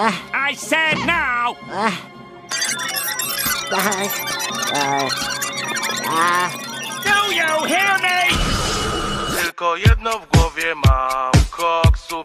Ah. I said now! Ah. Ah. Do you hear me? Tylko jedno w głowie mam. Koksu